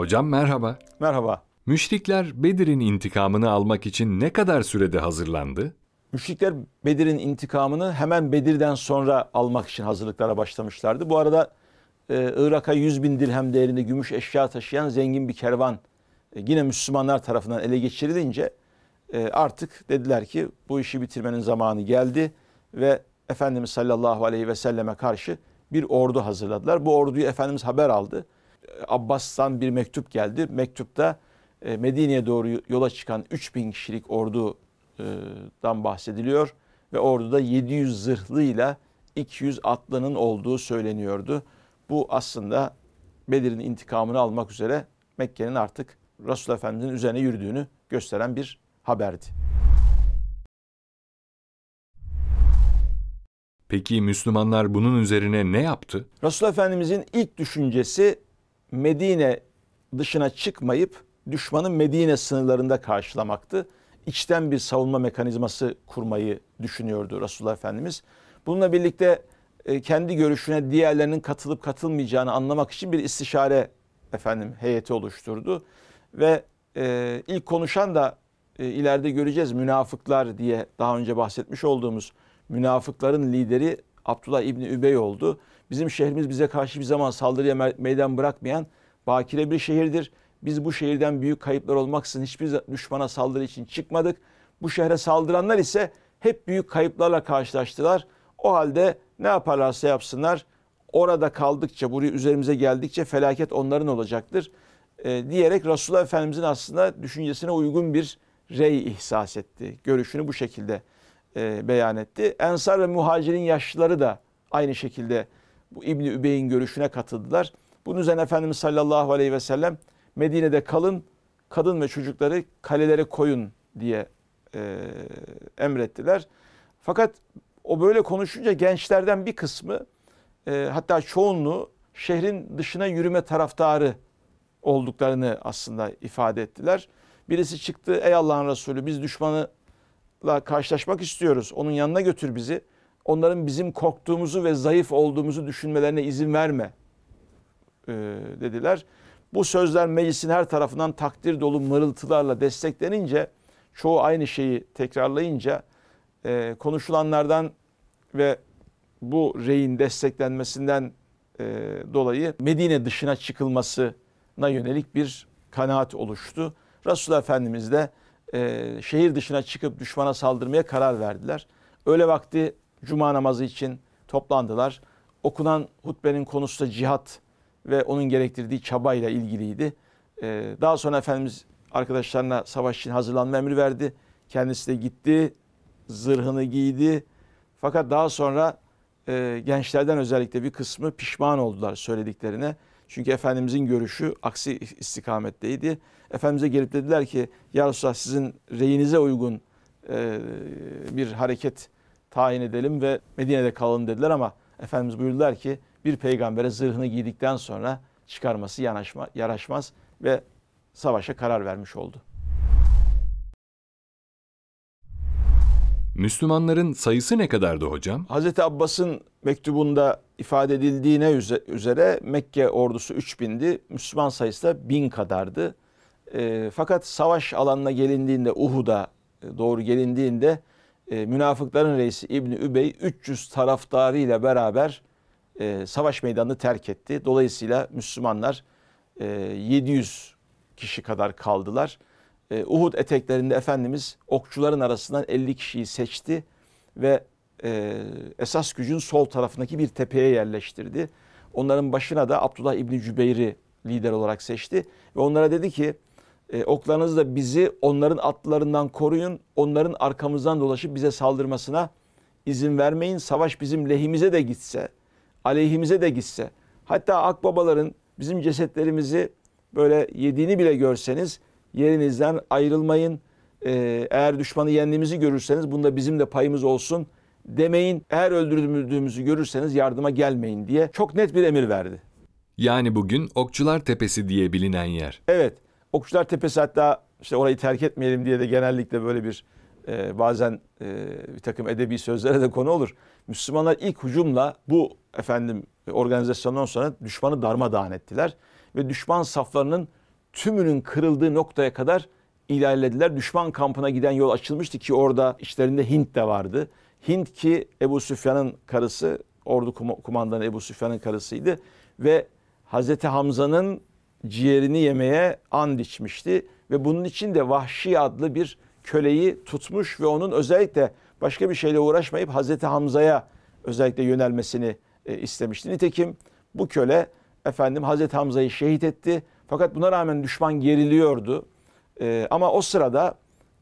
Hocam merhaba. Merhaba. Müşrikler Bedir'in intikamını almak için ne kadar sürede hazırlandı? Müşrikler Bedir'in intikamını hemen Bedir'den sonra almak için hazırlıklara başlamışlardı. Bu arada e, Irak'a 100 bin dirhem değerinde gümüş eşya taşıyan zengin bir kervan e, yine Müslümanlar tarafından ele geçirilince e, artık dediler ki bu işi bitirmenin zamanı geldi ve Efendimiz sallallahu aleyhi ve selleme karşı bir ordu hazırladılar. Bu orduyu Efendimiz haber aldı. Abbas'tan bir mektup geldi. Mektupta e, Medine'ye doğru yola çıkan 3000 kişilik ordudan bahsediliyor ve orduda 700 zırhlıyla 200 atlının olduğu söyleniyordu. Bu aslında Bedir'in intikamını almak üzere Mekke'nin artık Resulullah Efendimiz'in üzerine yürüdüğünü gösteren bir haberdi. Peki Müslümanlar bunun üzerine ne yaptı? Resulullah Efendimiz'in ilk düşüncesi Medine dışına çıkmayıp düşmanın Medine sınırlarında karşılamaktı. İçten bir savunma mekanizması kurmayı düşünüyordu Resulullah Efendimiz. Bununla birlikte e, kendi görüşüne diğerlerinin katılıp katılmayacağını anlamak için bir istişare efendim heyeti oluşturdu ve e, ilk konuşan da e, ileride göreceğiz münafıklar diye daha önce bahsetmiş olduğumuz münafıkların lideri Abdullah İbni Übey oldu. Bizim şehrimiz bize karşı bir zaman saldırıya meydan bırakmayan bakire bir şehirdir. Biz bu şehirden büyük kayıplar olmaksızın hiçbir düşmana saldırı için çıkmadık. Bu şehre saldıranlar ise hep büyük kayıplarla karşılaştılar. O halde ne yaparlarsa yapsınlar orada kaldıkça, buraya üzerimize geldikçe felaket onların olacaktır. E, diyerek Resulullah Efendimizin aslında düşüncesine uygun bir rey ihsas etti. Görüşünü bu şekilde e, beyan etti. Ensar ve muhacirin yaşlıları da aynı şekilde bu İbni Übey'in görüşüne katıldılar. Bunun üzerine Efendimiz sallallahu aleyhi ve sellem Medine'de kalın, kadın ve çocukları kalelere koyun diye e, emrettiler. Fakat o böyle konuşunca gençlerden bir kısmı e, hatta çoğunluğu şehrin dışına yürüme taraftarı olduklarını aslında ifade ettiler. Birisi çıktı ey Allah'ın Resulü biz düşmanla karşılaşmak istiyoruz. Onun yanına götür bizi. Onların bizim korktuğumuzu ve zayıf olduğumuzu düşünmelerine izin verme e, dediler. Bu sözler meclisin her tarafından takdir dolu mırıltılarla desteklenince çoğu aynı şeyi tekrarlayınca e, konuşulanlardan ve bu reyin desteklenmesinden e, dolayı Medine dışına çıkılmasına yönelik bir kanaat oluştu. Resulullah Efendimiz de şehir dışına çıkıp düşmana saldırmaya karar verdiler. Öğle vakti cuma namazı için toplandılar. Okunan hutbenin konusu da cihat ve onun gerektirdiği çabayla ilgiliydi. E, daha sonra Efendimiz arkadaşlarına savaş için hazırlanma emri verdi. Kendisi de gitti, zırhını giydi. Fakat daha sonra e, gençlerden özellikle bir kısmı pişman oldular söylediklerine. Çünkü Efendimizin görüşü aksi istikametteydi. Efendimiz'e gelip dediler ki ya Resulallah sizin reyinize uygun e, bir hareket tayin edelim ve Medine'de kalın dediler ama Efendimiz buyurdular ki bir peygambere zırhını giydikten sonra çıkarması yanaşma, yaraşmaz ve savaşa karar vermiş oldu. Müslümanların sayısı ne kadardı hocam? Hazreti Abbas'ın mektubunda ifade edildiğine üzere Mekke ordusu 3000'di. Müslüman sayısı da 1000 kadardı. E, fakat savaş alanına gelindiğinde Uhud'a e, doğru gelindiğinde e, münafıkların reisi İbni Übey 300 taraftarı ile beraber e, savaş meydanını terk etti. Dolayısıyla Müslümanlar e, 700 kişi kadar kaldılar. E, Uhud eteklerinde Efendimiz okçuların arasından 50 kişiyi seçti ve e, esas gücün sol tarafındaki bir tepeye yerleştirdi. Onların başına da Abdullah İbni Cübeyr'i lider olarak seçti. Ve onlara dedi ki e, oklarınızla bizi onların atlarından koruyun. Onların arkamızdan dolaşıp bize saldırmasına izin vermeyin. Savaş bizim lehimize de gitse, aleyhimize de gitse. Hatta akbabaların bizim cesetlerimizi böyle yediğini bile görseniz yerinizden ayrılmayın. Ee, eğer düşmanı yendiğimizi görürseniz bunda bizim de payımız olsun demeyin. Eğer öldürdüğümüzü görürseniz yardıma gelmeyin diye çok net bir emir verdi. Yani bugün Okçular Tepesi diye bilinen yer. Evet. Okçular Tepesi hatta işte orayı terk etmeyelim diye de genellikle böyle bir e, bazen e, bir takım edebi sözlere de konu olur. Müslümanlar ilk hücumla bu efendim organizasyondan sonra düşmanı darmadağın ettiler ve düşman saflarının tümünün kırıldığı noktaya kadar ilerlediler. Düşman kampına giden yol açılmıştı ki orada içlerinde Hint de vardı. Hint ki Ebu Süfyan'ın karısı, ordu kum- kumandanı Ebu Süfyan'ın karısıydı ve Hazreti Hamza'nın ciğerini yemeye and içmişti ve bunun için de Vahşi adlı bir köleyi tutmuş ve onun özellikle başka bir şeyle uğraşmayıp Hazreti Hamza'ya özellikle yönelmesini e, istemişti. Nitekim bu köle efendim Hazreti Hamza'yı şehit etti. Fakat buna rağmen düşman geriliyordu. E, ama o sırada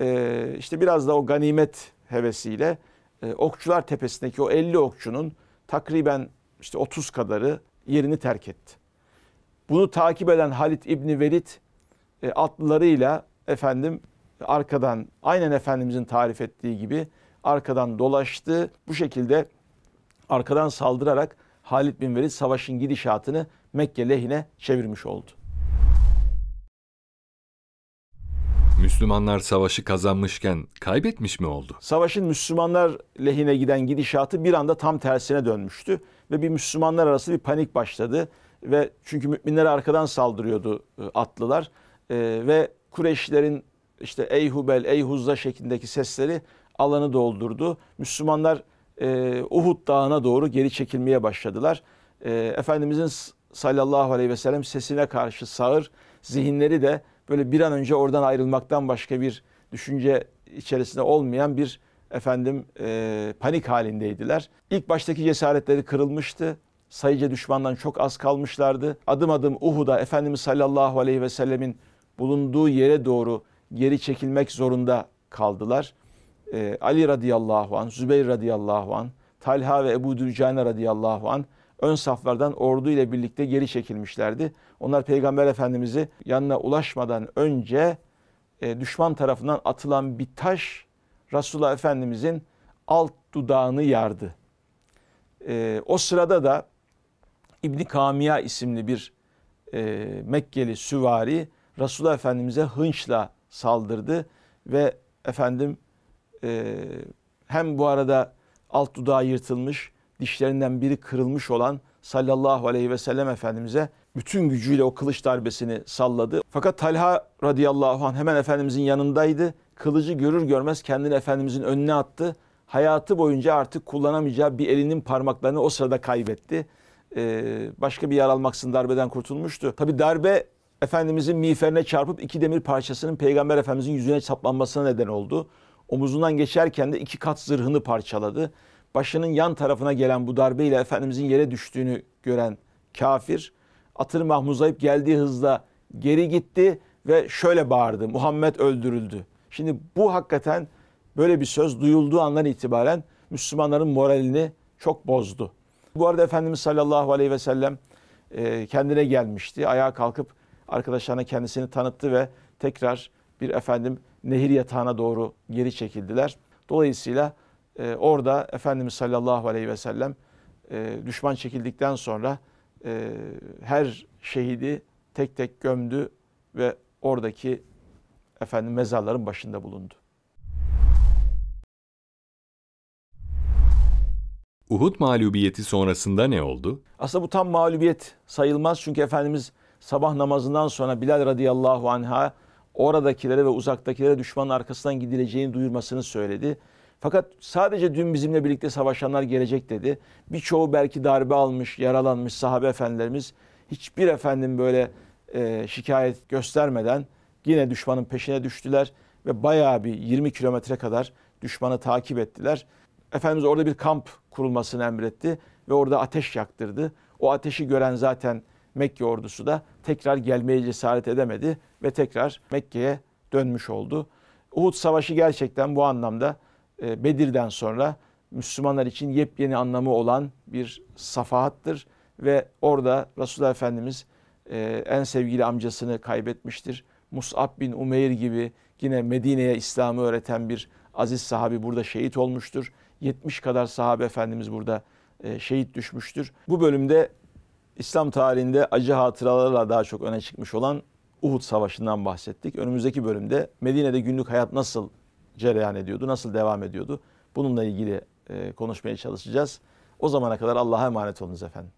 e, işte biraz da o ganimet hevesiyle e, Okçular Tepesi'ndeki o 50 okçunun takriben işte 30 kadarı yerini terk etti. Bunu takip eden Halit İbni Velid e, atlılarıyla efendim arkadan aynen Efendimizin tarif ettiği gibi arkadan dolaştı. Bu şekilde arkadan saldırarak Halid bin Velid savaşın gidişatını Mekke lehine çevirmiş oldu. Müslümanlar savaşı kazanmışken kaybetmiş mi oldu? Savaşın Müslümanlar lehine giden gidişatı bir anda tam tersine dönmüştü ve bir Müslümanlar arası bir panik başladı ve çünkü müminlere arkadan saldırıyordu e, atlılar E, ve Kureyşlerin işte ey Hubel ey Huzza şeklindeki sesleri alanı doldurdu. Müslümanlar e, Uhud dağına doğru geri çekilmeye başladılar. E, Efendimizin sallallahu aleyhi ve sellem sesine karşı sağır zihinleri de böyle bir an önce oradan ayrılmaktan başka bir düşünce içerisinde olmayan bir efendim e, panik halindeydiler. İlk baştaki cesaretleri kırılmıştı. Sayıca düşmandan çok az kalmışlardı. Adım adım Uhud'a Efendimiz sallallahu aleyhi ve sellemin bulunduğu yere doğru geri çekilmek zorunda kaldılar. E, Ali radıyallahu an, Zübeyir radıyallahu an, Talha ve Ebu Dürcane radıyallahu an ön saflardan ordu ile birlikte geri çekilmişlerdi. Onlar Peygamber Efendimiz'i yanına ulaşmadan önce e, düşman tarafından atılan bir taş Resulullah Efendimizin alt dudağını yardı. E, o sırada da İbni Kamiya isimli bir e, Mekkeli süvari Resulullah Efendimiz'e hınçla saldırdı ve efendim e, hem bu arada alt dudağı yırtılmış, dişlerinden biri kırılmış olan sallallahu aleyhi ve sellem Efendimiz'e bütün gücüyle o kılıç darbesini salladı. Fakat Talha radıyallahu anh hemen Efendimizin yanındaydı. Kılıcı görür görmez kendini Efendimizin önüne attı. Hayatı boyunca artık kullanamayacağı bir elinin parmaklarını o sırada kaybetti. Ee, başka bir yer almaksın darbeden kurtulmuştu. Tabi darbe Efendimizin miğferine çarpıp iki demir parçasının Peygamber Efendimizin yüzüne saplanmasına neden oldu. Omuzundan geçerken de iki kat zırhını parçaladı. Başının yan tarafına gelen bu darbeyle Efendimizin yere düştüğünü gören kafir atını mahmuzlayıp geldiği hızla geri gitti ve şöyle bağırdı. Muhammed öldürüldü. Şimdi bu hakikaten böyle bir söz duyulduğu andan itibaren Müslümanların moralini çok bozdu. Bu arada Efendimiz sallallahu aleyhi ve sellem e, kendine gelmişti. Ayağa kalkıp arkadaşlarına kendisini tanıttı ve tekrar bir efendim nehir yatağına doğru geri çekildiler. Dolayısıyla e, orada Efendimiz sallallahu aleyhi ve sellem e, düşman çekildikten sonra her şehidi tek tek gömdü ve oradaki efendim mezarların başında bulundu. Uhud mağlubiyeti sonrasında ne oldu? Aslında bu tam mağlubiyet sayılmaz çünkü Efendimiz sabah namazından sonra Bilal radıyallahu anh'a oradakilere ve uzaktakilere düşmanın arkasından gidileceğini duyurmasını söyledi. Fakat sadece dün bizimle birlikte savaşanlar gelecek dedi. Birçoğu belki darbe almış, yaralanmış sahabe efendilerimiz hiçbir efendim böyle e, şikayet göstermeden yine düşmanın peşine düştüler ve bayağı bir 20 kilometre kadar düşmanı takip ettiler. Efendimiz orada bir kamp kurulmasını emretti ve orada ateş yaktırdı. O ateşi gören zaten Mekke ordusu da tekrar gelmeye cesaret edemedi ve tekrar Mekke'ye dönmüş oldu. Uhud Savaşı gerçekten bu anlamda e, Bedir'den sonra Müslümanlar için yepyeni anlamı olan bir safahattır ve orada Resulullah Efendimiz e, en sevgili amcasını kaybetmiştir. Mus'ab bin Umeyr gibi yine Medine'ye İslam'ı öğreten bir aziz sahabi burada şehit olmuştur. 70 kadar sahabe efendimiz burada e, şehit düşmüştür. Bu bölümde İslam tarihinde acı hatıralarla daha çok öne çıkmış olan Uhud Savaşı'ndan bahsettik. Önümüzdeki bölümde Medine'de günlük hayat nasıl cereyan ediyordu, nasıl devam ediyordu? Bununla ilgili e, konuşmaya çalışacağız. O zamana kadar Allah'a emanet olunuz efendim.